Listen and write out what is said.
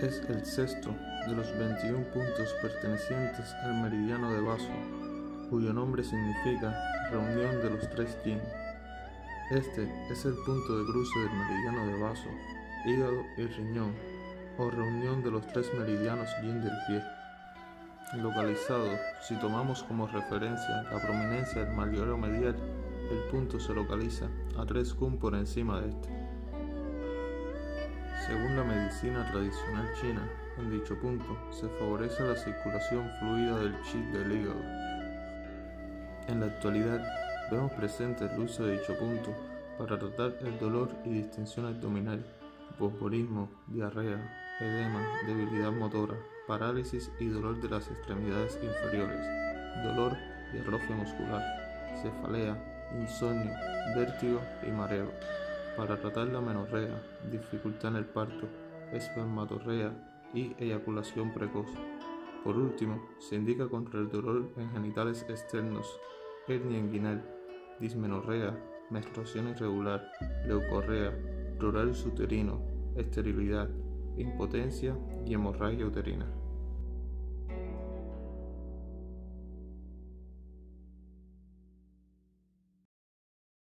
Es el sexto de los 21 puntos pertenecientes al meridiano de Vaso, cuyo nombre significa reunión de los tres yin. Este es el punto de cruce del meridiano de Vaso, hígado y riñón, o reunión de los tres meridianos yin del pie. Localizado, si tomamos como referencia la prominencia del malleoleo medial, el punto se localiza a 3 kun por encima de este. Según la medicina tradicional china, en dicho punto se favorece la circulación fluida del chi del hígado. En la actualidad, vemos presente el uso de dicho punto para tratar el dolor y distensión abdominal, fosforismo, diarrea, edema, debilidad motora, parálisis y dolor de las extremidades inferiores, dolor y atrofia muscular, cefalea, insomnio, vértigo y mareo. Para tratar la menorrea, dificultad en el parto, espermatorrea y eyaculación precoz. Por último, se indica contra el dolor en genitales externos, hernia inguinal, dismenorrea, menstruación irregular, leucorrea, rural uterino, esterilidad, impotencia y hemorragia uterina.